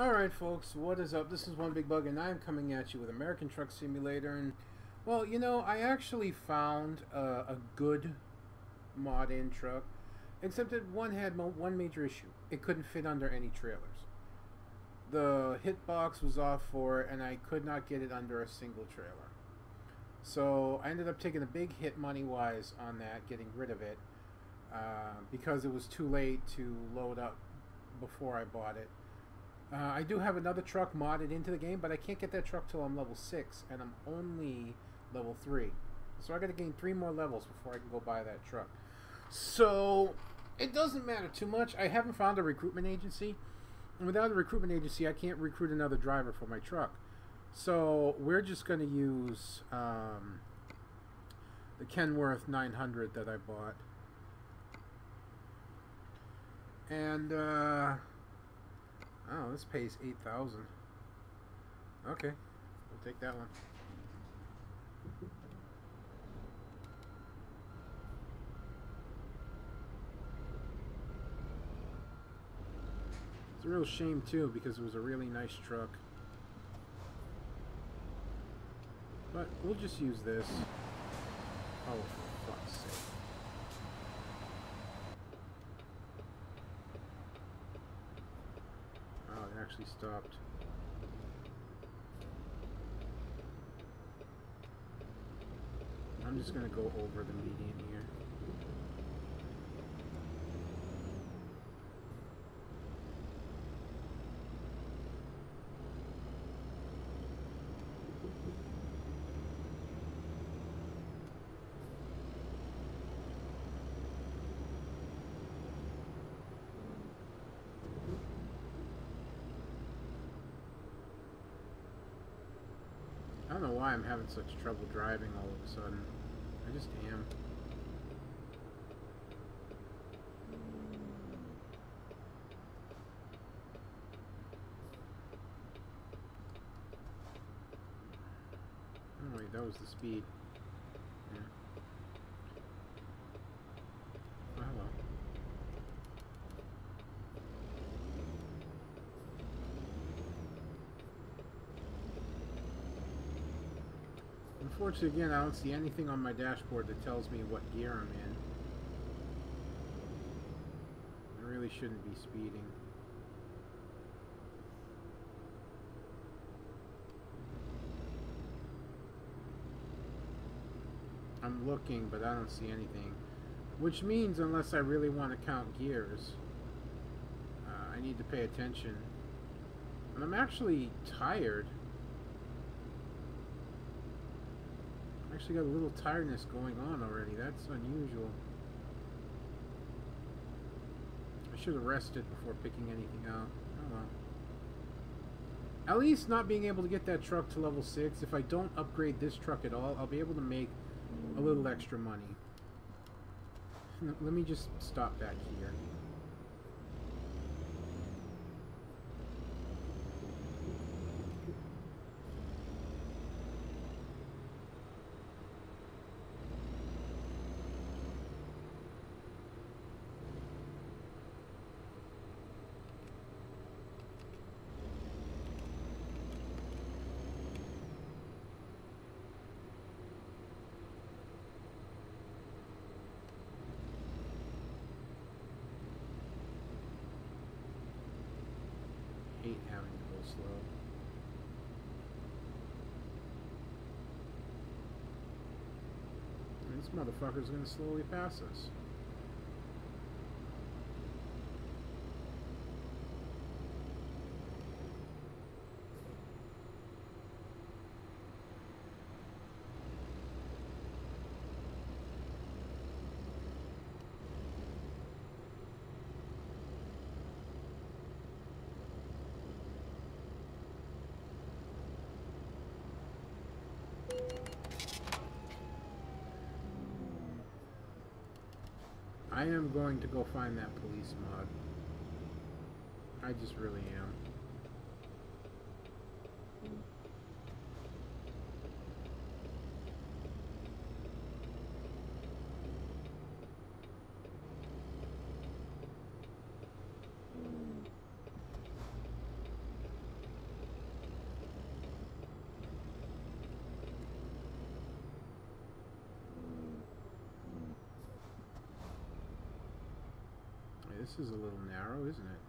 Alright folks, what is up? This is One Big Bugga and I am coming at you with American Truck Simulator and well, you know, I actually found uh, a good mod-in truck except that one had one major issue. It couldn't fit under any trailers. The hitbox was off for it and I could not get it under a single trailer. So I ended up taking a big hit money-wise on that, getting rid of it uh, because it was too late to load up before I bought it. Uh, I do have another truck modded into the game, but I can't get that truck till I'm level 6, and I'm only level 3. So I gotta gain 3 more levels before I can go buy that truck. So, it doesn't matter too much. I haven't found a recruitment agency, and without a recruitment agency, I can't recruit another driver for my truck. So, we're just gonna use um, the Kenworth 900 that I bought. And, uh Oh, this pays 8000 Okay, we'll take that one. It's a real shame too because it was a really nice truck. But we'll just use this. Oh, for fuck's sake. Stopped. I'm just to go over the median here. I don't know why I'm having such trouble driving all of a sudden. I just am. Oh wait, that was the speed. Yeah. Oh, hello. Unfortunately, again, I don't see anything on my dashboard that tells me what gear I'm in. I really shouldn't be speeding. I'm looking, but I don't see anything. Which means, unless I really want to count gears, uh, I need to pay attention. And I'm actually tired. Actually got a little tiredness going on already. That's unusual. I should have rested before picking anything out. Oh well. At least not being able to get that truck to level 6, if I don't upgrade this truck at all, I'll be able to make a little extra money. Let me just stop back here. Hate having to go slow. This motherfucker's gonna slowly pass us. I am going to go find that police mod. I just really am. This is a little narrow, isn't it?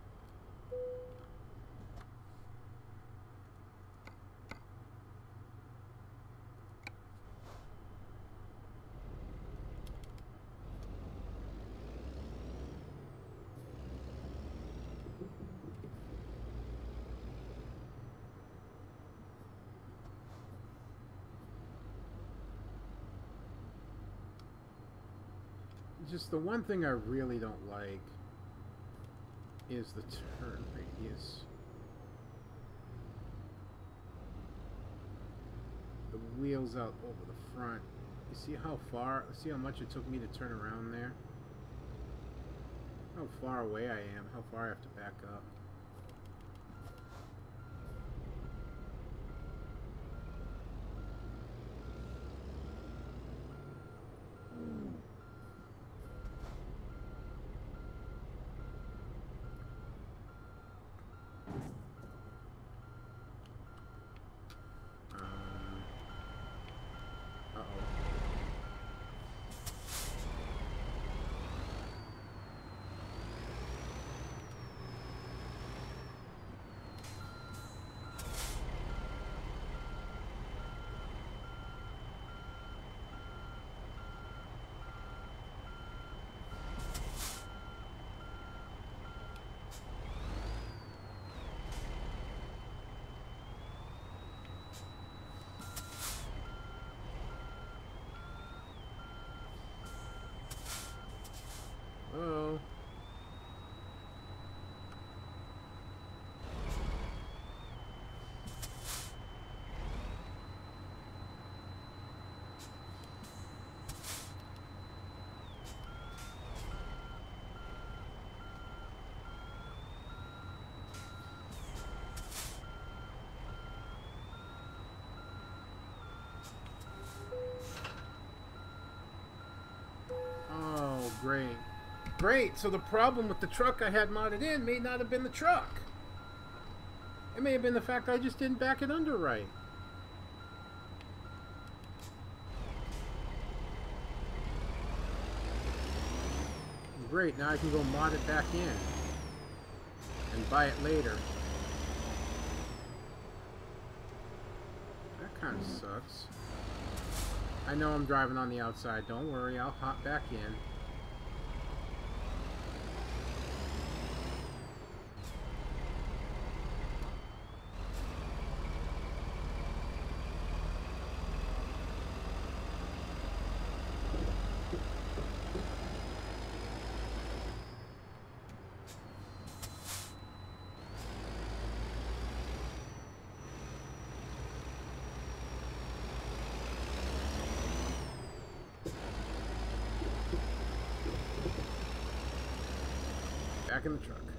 just the one thing I really don't like is the turn radius. The wheels out over the front. You see how far, see how much it took me to turn around there? How far away I am, how far I have to back up. Um, uh-oh. Oh. Oh, great. Great. So the problem with the truck I had modded in may not have been the truck. It may have been the fact I just didn't back it under right. Great, now I can go mod it back in. And buy it later. That kind of hmm. sucks. I know I'm driving on the outside. Don't worry, I'll hop back in. Back in the truck.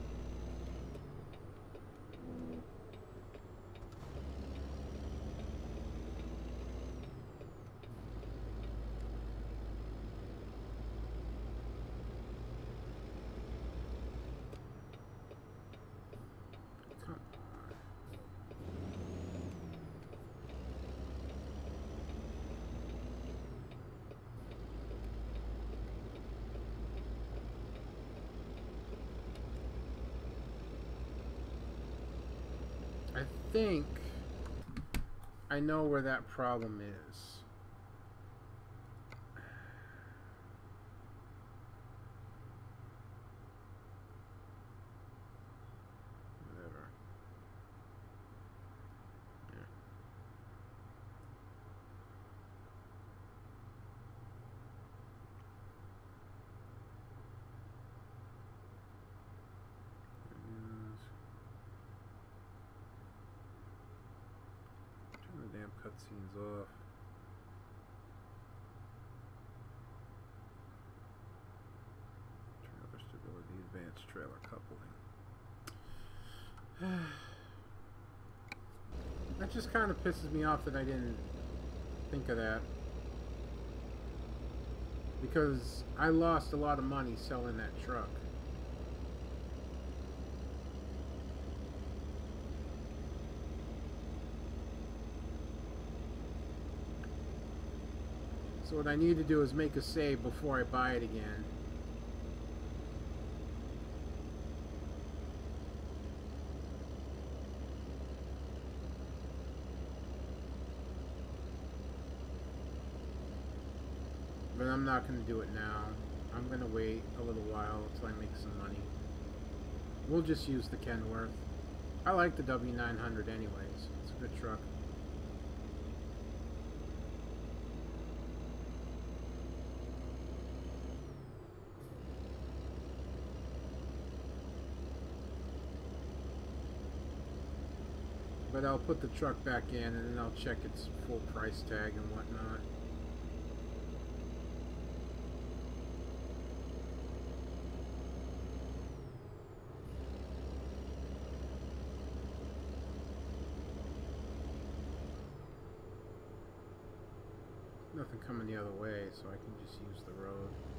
I think I know where that problem is. Whatever. Yeah. Yes. Turn the damn cutscenes off. Trailer stability, advanced trailer coupling. that just kind of pisses me off that I didn't think of that. Because I lost a lot of money selling that truck. So what I need to do is make a save before I buy it again. But I'm not going to do it now. I'm going to wait a little while until I make some money. We'll just use the Kenworth. I like the W900 anyways. It's a good truck. But I'll put the truck back in and then I'll check its full price tag and whatnot. Nothing coming the other way, so I can just use the road.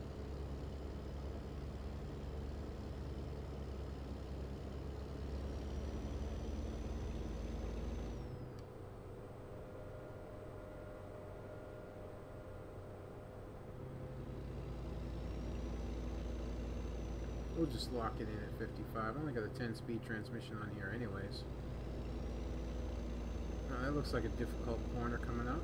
We'll just lock it in at 55. I only got a 10-speed transmission on here anyways. Uh, that looks like a difficult corner coming up.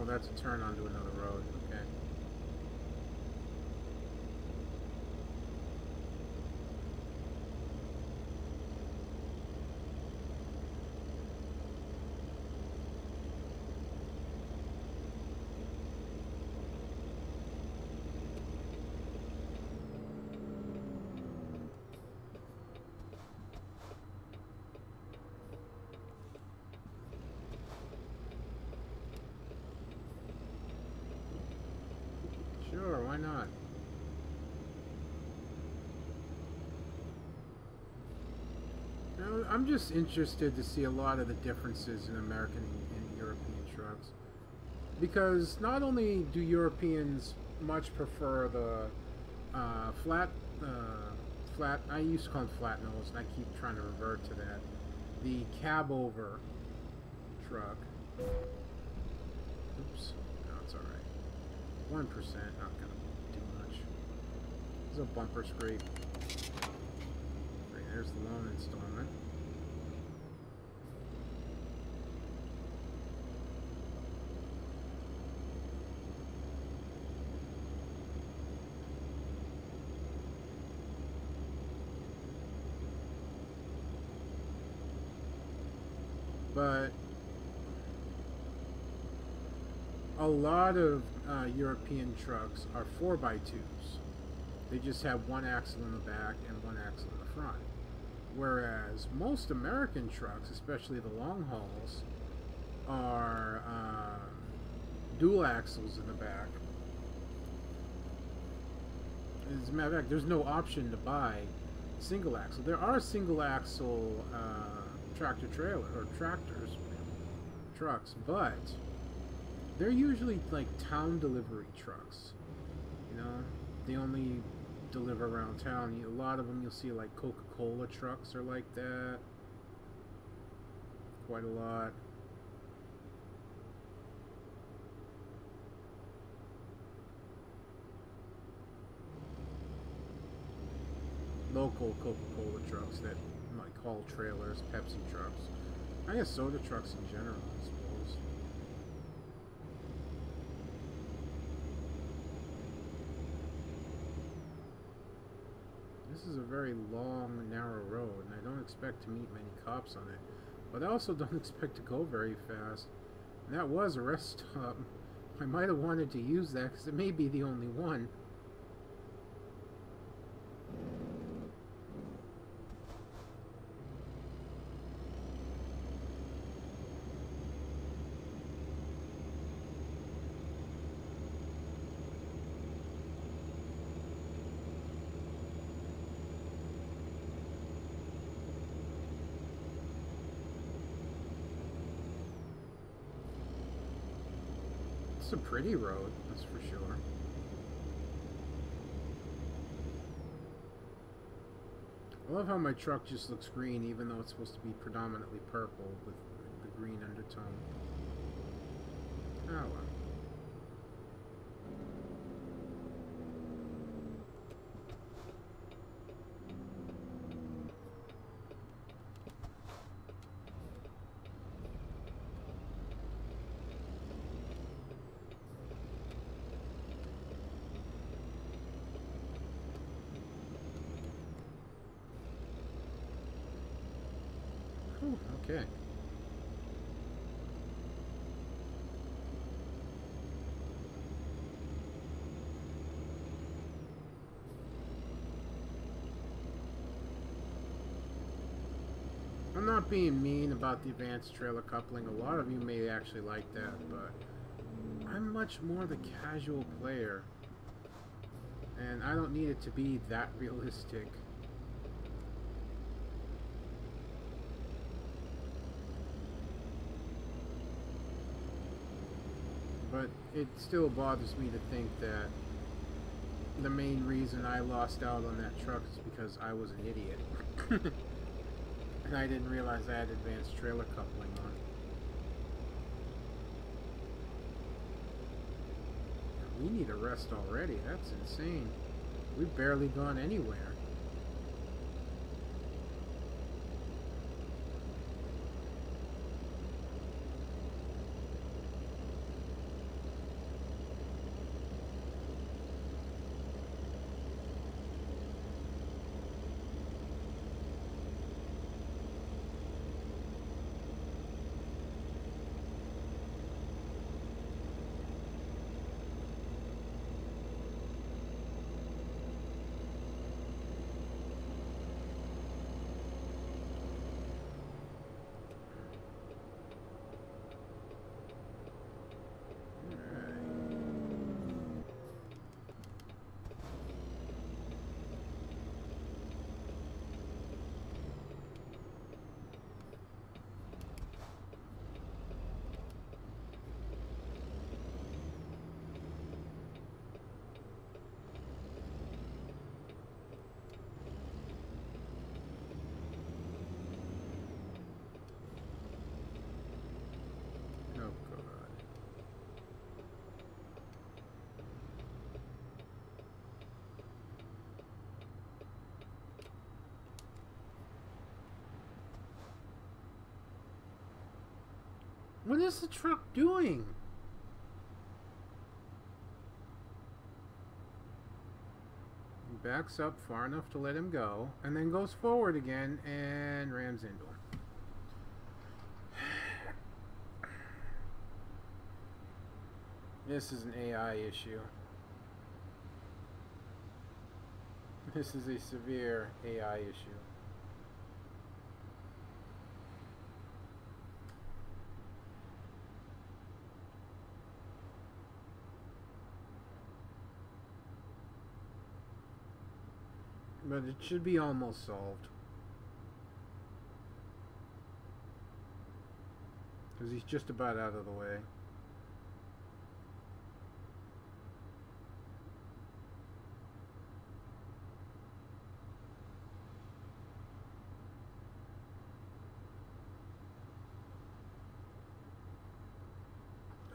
Oh, that's a turn onto another road. Okay. Sure, why not? Now, I'm just interested to see a lot of the differences in American and European trucks. Because not only do Europeans much prefer the uh, flat, uh, flat, I used to call them flat nose, and I keep trying to revert to that, the cab over truck. Oops, no, it's alright. One percent, not gonna do much. There's a bumper scrape. Right, there's the loan installment. But a lot of uh, European trucks are 4x2s. They just have one axle in the back and one axle in the front. Whereas most American trucks, especially the long hauls, are um, dual axles in the back. As a matter of fact, there's no option to buy single axle. There are single axle uh, tractor trailer or tractors, trucks, but they're usually like town delivery trucks. You know, they only deliver around town. A lot of them you'll see like Coca-Cola trucks are like that. Quite a lot. Local Coca-Cola trucks that call trailers, Pepsi trucks. I guess soda trucks in general, I suppose. This is a very long, narrow road, and I don't expect to meet many cops on it. But I also don't expect to go very fast. And that was a rest stop. I might have wanted to use that, because it may be the only one. It's a pretty road, that's for sure. I love how my truck just looks green even though it's supposed to be predominantly purple with the green undertone. Oh well. Okay. I'm not being mean about the advanced trailer coupling. A lot of you may actually like that, but I'm much more the casual player. And I don't need it to be that realistic. But it still bothers me to think that the main reason I lost out on that truck is because I was an idiot. and I didn't realize I had advanced trailer coupling on. We need a rest already. That's insane. We've barely gone anywhere. What is the truck doing? Backs up far enough to let him go, and then goes forward again and rams into him. This is an AI issue. This is a severe AI issue. But it should be almost solved. Because he's just about out of the way.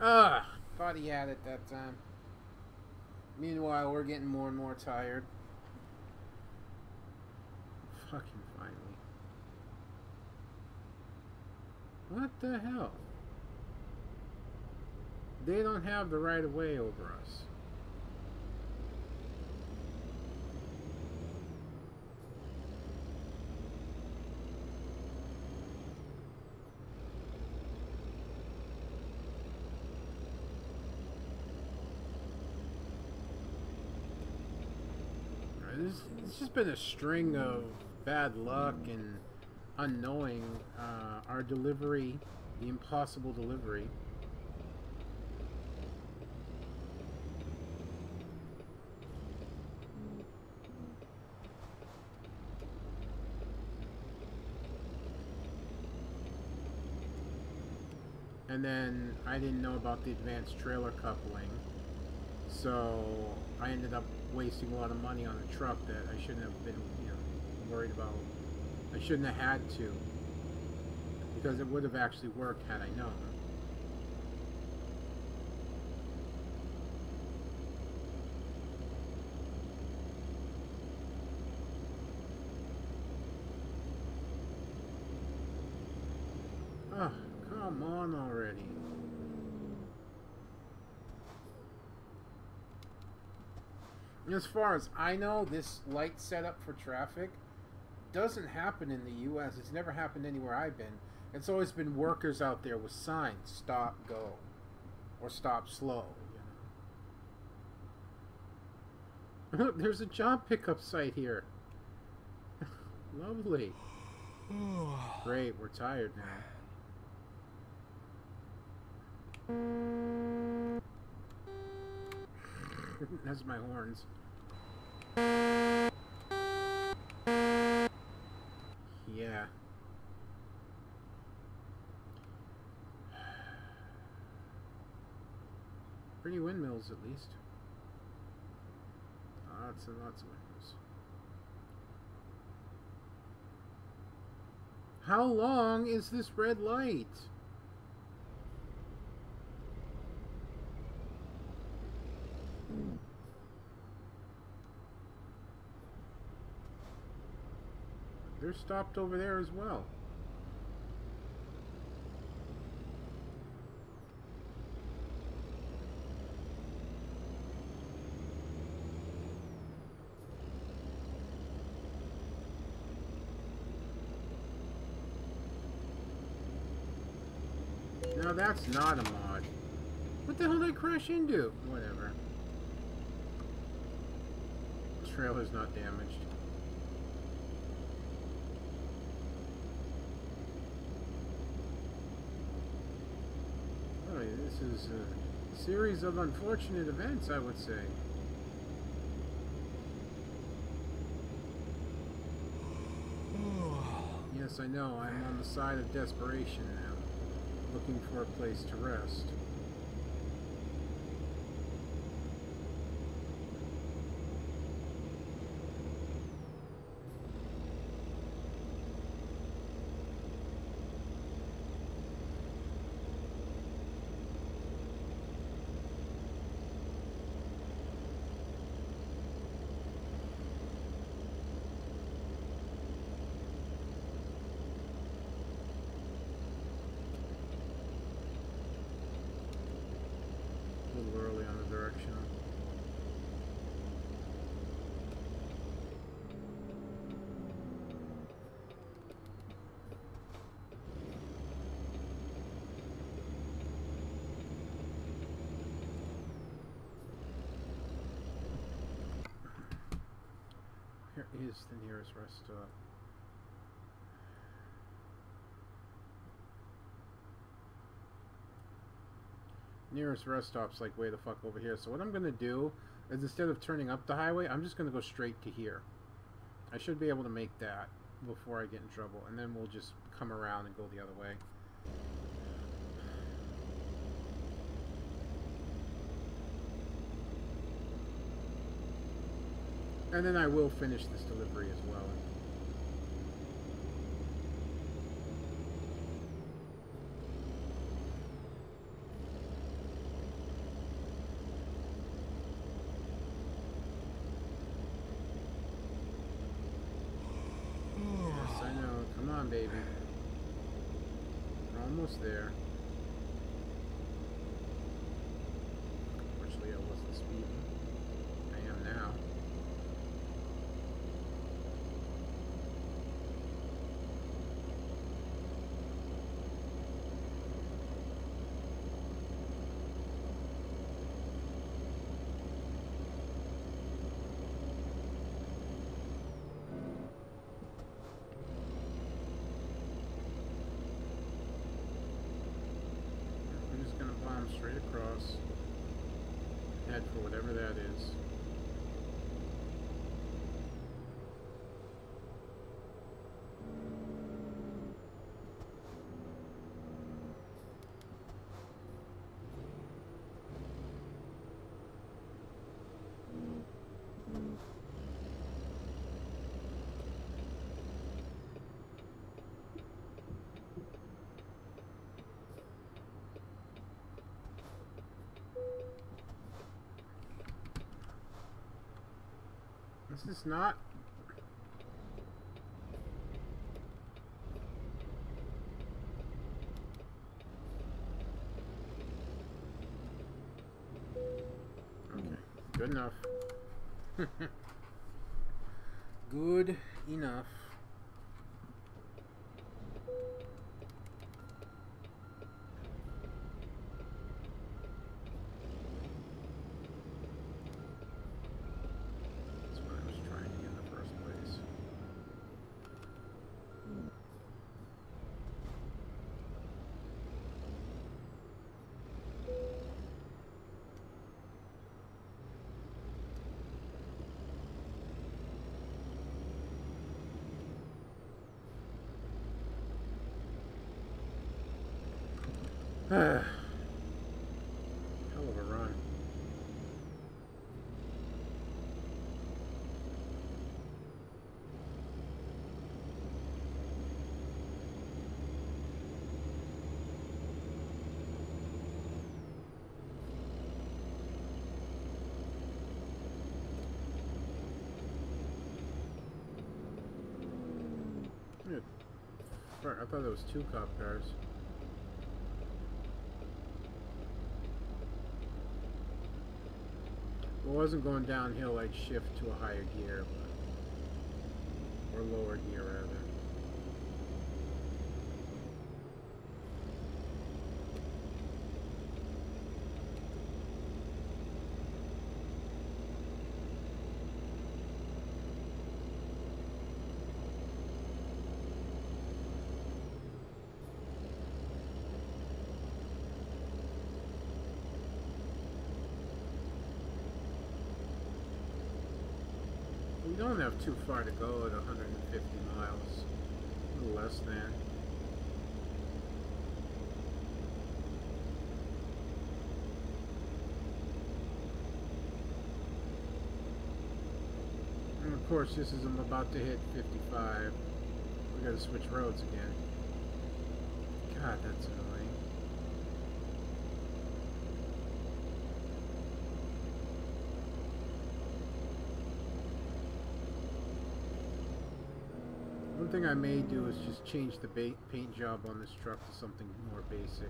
Ah, thought he had it that time. Meanwhile, we're getting more and more tired. Fucking finally. What the hell? They don't have the right of way over us. It's just been a string of bad luck and unknowing uh, our delivery, the impossible delivery. And then I didn't know about the advanced trailer coupling, so I ended up wasting a lot of money on a truck that I shouldn't have been, you know, worried about. I shouldn't have had to. Because it would have actually worked had I known. Oh, come on already. As far as I know, this light setup for traffic doesn't happen in the U.S. It's never happened anywhere I've been. It's always been workers out there with signs: stop, go, or stop, slow. You know? Look, there's a job pickup site here. Lovely. Great, we're tired now. That's my horns. Yeah. Pretty windmills, at least. Lots and lots of windmills. How long is this red light? They're stopped over there as well. Now that's not a mod. What the hell did I crash into? Whatever. The trailer's not damaged. Oh, this is a series of unfortunate events, I would say. Yes, I know. I'm on the side of desperation now looking for a place to rest. Is the nearest rest stop. Nearest rest stop's like way the fuck over here. So what I'm gonna do is instead of turning up the highway, I'm just gonna go straight to here. I should be able to make that before I get in trouble, and then we'll just come around and go the other way. And then I will finish this delivery as well. yes, I know. Come on, baby. We're almost there. Straight across, head for whatever that is. This is not... Good enough. good enough. Hell of a run. Yeah. Right, I thought it was two cop cars. It wasn't going downhill, I'd shift to a higher gear, but, or lower gear rather. We don't have too far to go at 150 miles. A little less than. And of course, this is I'm about to hit 55. We gotta switch roads again. God, that's annoying. One thing I may do is just change the paint job on this truck to something more basic.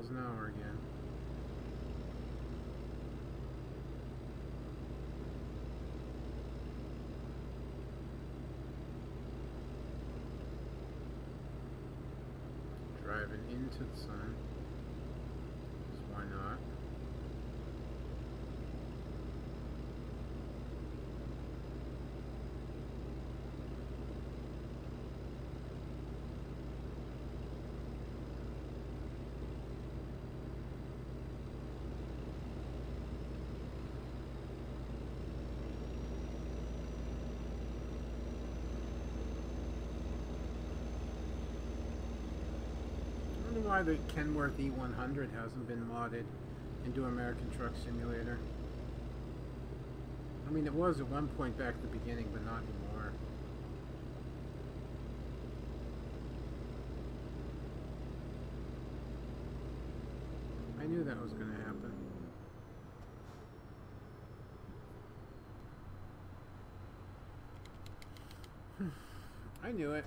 Miles an hour again. Driving into the sun. 'Cause why not? I wonder why the Kenworth K100 hasn't been modded into American Truck Simulator. I mean, it was at one point back at the beginning, but not anymore. I knew that was going to happen. Hmm, I knew it.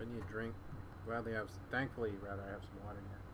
I need a drink. Gladly have, thankfully, rather I have some water here.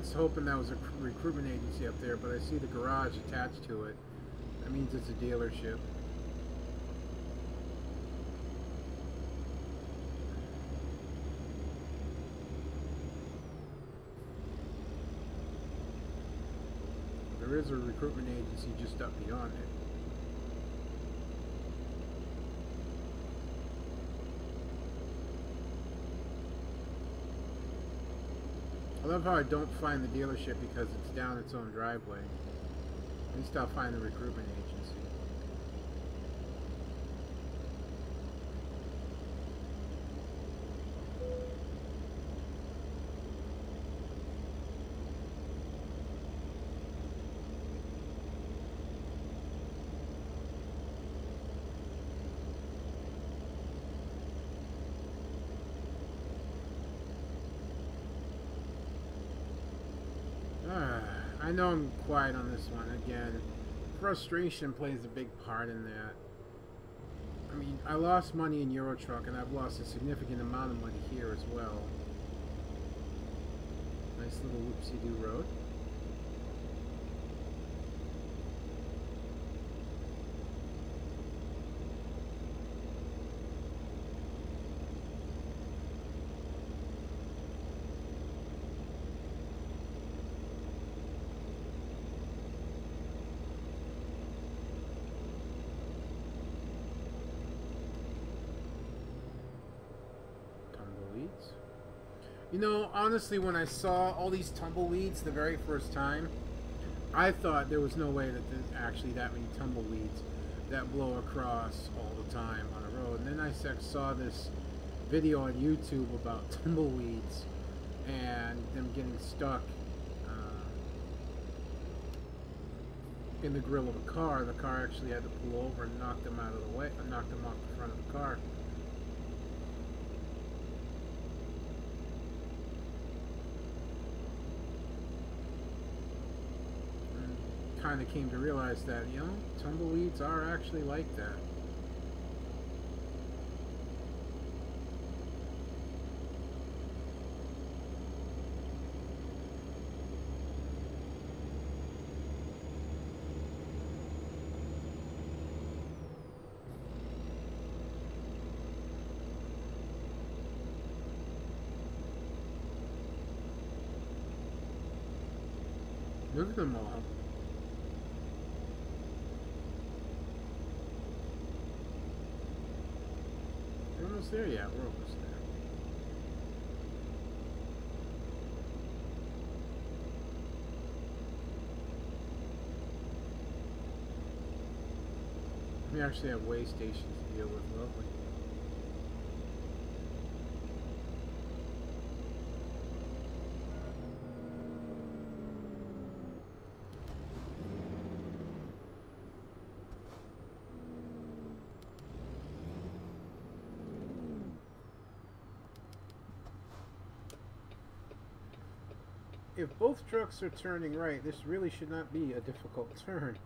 Was hoping that was a recruitment agency up there, but I see the garage attached to it. That means it's a dealership. There is a recruitment agency just up beyond it. I love how I don't find the dealership because it's down its own driveway. At least I'll find the recruitment agency. Ah. I know I'm quiet on this one again. Frustration plays a big part in that. I mean, I lost money in Euro Truck, and I've lost a significant amount of money here as well. Nice little whoopsie-doo road. You know, honestly, when I saw all these tumbleweeds the very first time, I thought there was no way that there's actually that many tumbleweeds that blow across all the time on a road. And then I saw this video on YouTube about tumbleweeds and them getting stuck uh, in the grill of a car. The car actually had to pull over and knock them out of the way, knock them off the front of the car. Kind of came to realize that, you know, tumbleweeds are actually like that. Look at them all. There? Yeah, we're almost there. We actually have way stations to deal with. Lovely. If both trucks are turning right, this really should not be a difficult turn.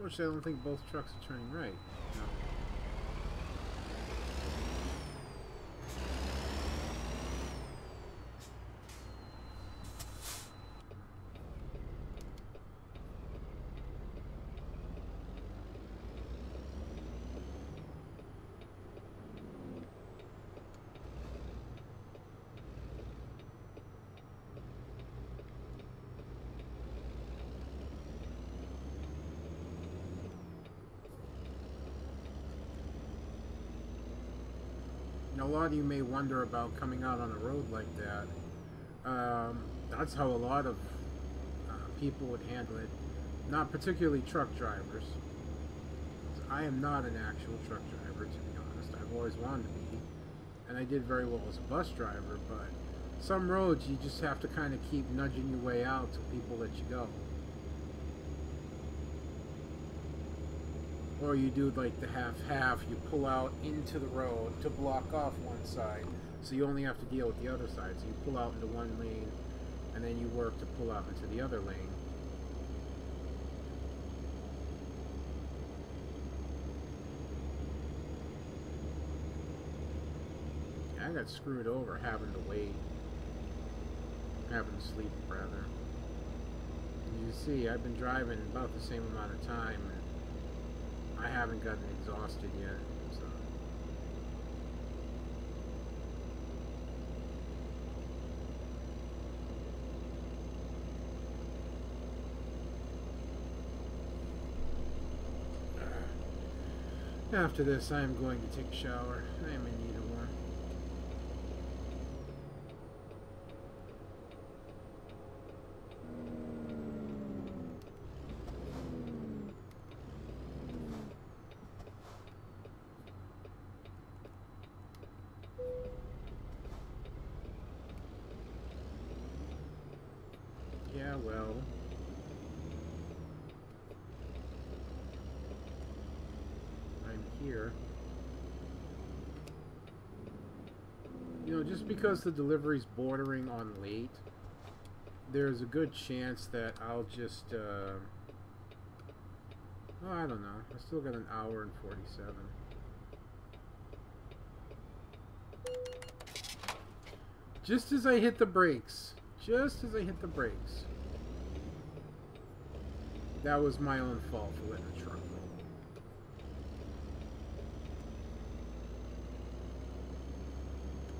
Which I don't think both trucks are turning right. No. Lot of you may wonder about coming out on a road like that. Um, that's how a lot of uh, people would handle it. Not particularly truck drivers. I am not an actual truck driver, to be honest. I've always wanted to be. And I did very well as a bus driver, but some roads you just have to kind of keep nudging your way out till people let you go. Or you do like the half-half, you pull out into the road to block off one side, so you only have to deal with the other side. So you pull out into one lane, and then you work to pull out into the other lane. I got screwed over having to wait. Having to sleep, rather. You see, I've been driving about the same amount of time, I haven't gotten exhausted yet, so. Uh, after this, I am going to take a shower. I am in need of one. Because the delivery's bordering on late there's a good chance that I'll just, uh, oh, I don't know. I still got an hour and 47. Just as I hit the brakes. Just as I hit the brakes. That was my own fault for letting the truck roll.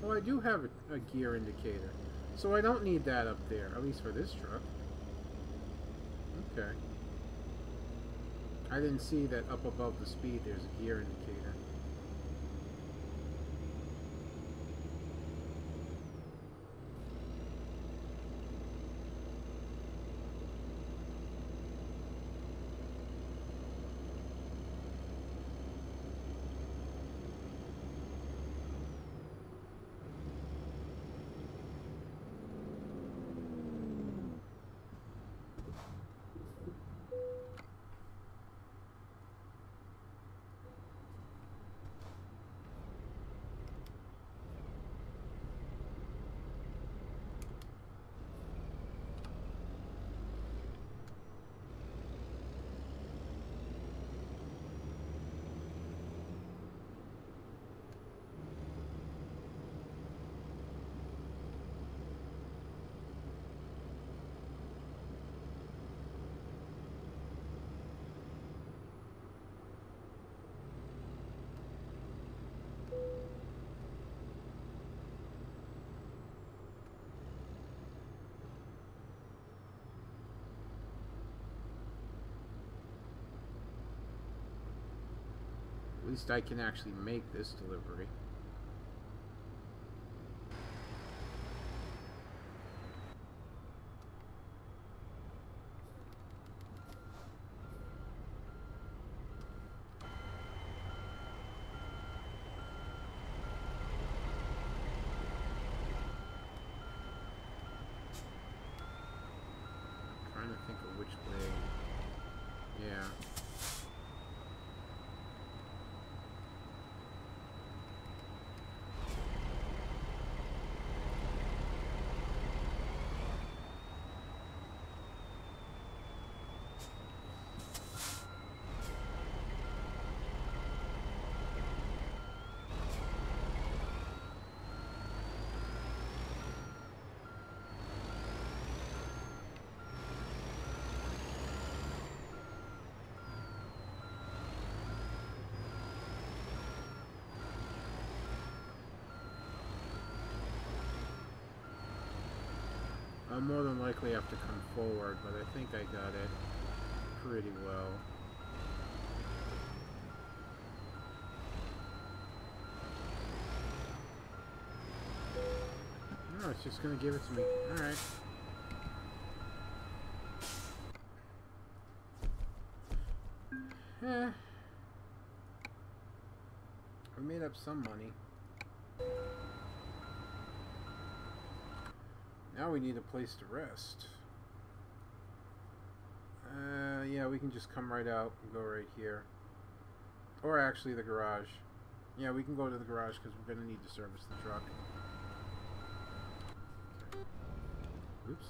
Oh, I do have a, a gear indicator. So I don't need that up there, at least for this truck. Okay. I didn't see that up above the speed there's a gear indicator. At least I can actually make this delivery. trying to think of which way. Yeah. I'll more than likely have to come forward, but I think I got it pretty well. No, it's just gonna give it to me. Alright. Eh. I made up some money. We need a place to rest. Uh, yeah, we can just come right out and go right here. Or actually the garage. Yeah, we can go to the garage because we're going to need to service the truck. Oops.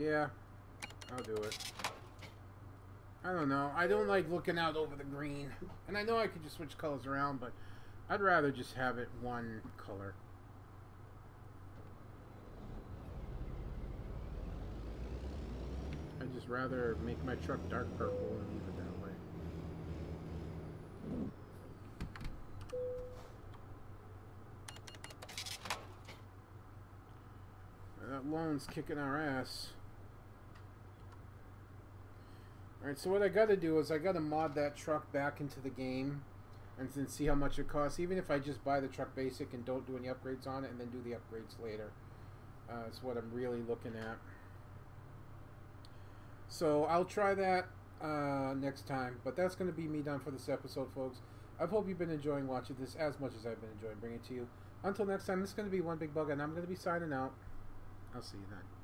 Yeah, I'll do it. I don't know. I don't like looking out over the green. And I know I could just switch colors around, but I'd rather just have it one color. I'd just rather make my truck dark purple and leave it that way. That loan's kicking our ass. Alright, so what I gotta do is I gotta mod that truck back into the game and then see how much it costs, even if I just buy the truck basic and don't do any upgrades on it and then do the upgrades later. Uh, that's what I'm really looking at. So I'll try that uh, next time, but that's going to be me done for this episode, folks. I hope you've been enjoying watching this as much as I've been enjoying bringing it to you. Until next time, this is going to be One Big Bugga, and I'm going to be signing out. I'll see you then.